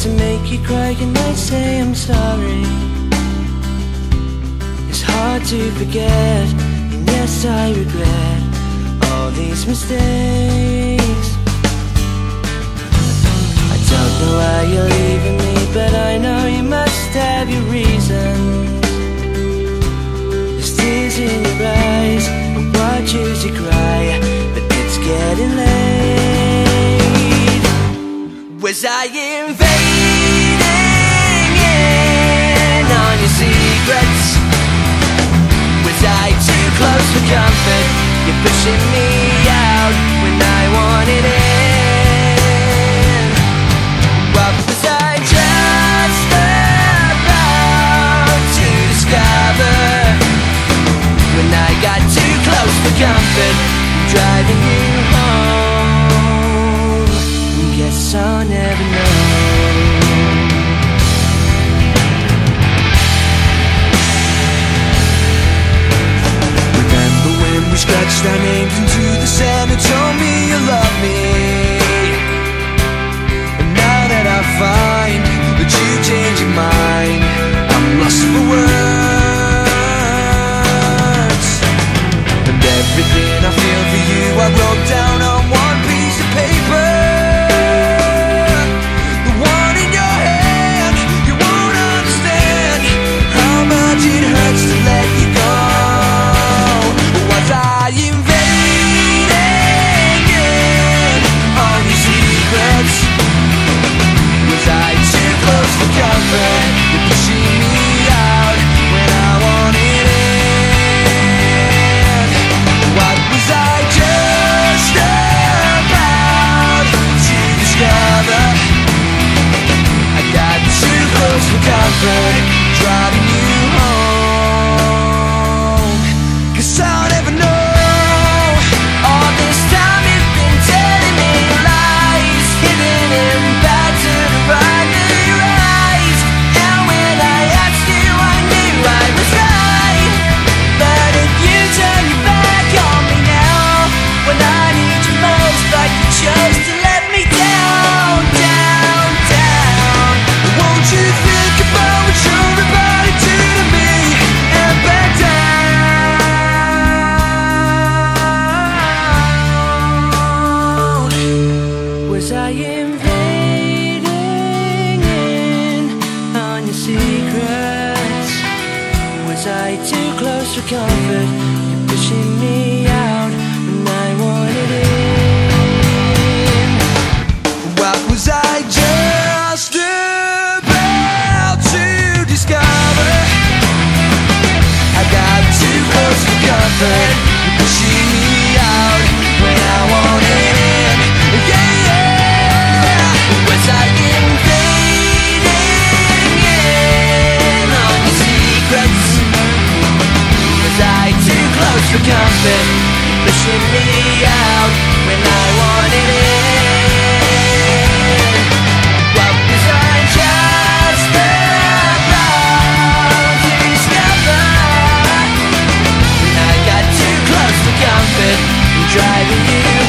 to make you cry, you might say I'm sorry? It's hard to forget, and yes I regret all these mistakes. I don't know why you're leaving me, but I know you must have your reasons. There's tears in your eyes, and watch you cry, but it's getting late. Was I invaded? pushing me out when I wanted in. What was I just about to discover when I got too close for comfort, driving you home? suffering discomfort. You're pushing me. open, pushing me out when I wanted in. Just I got too close to comfort, driving you.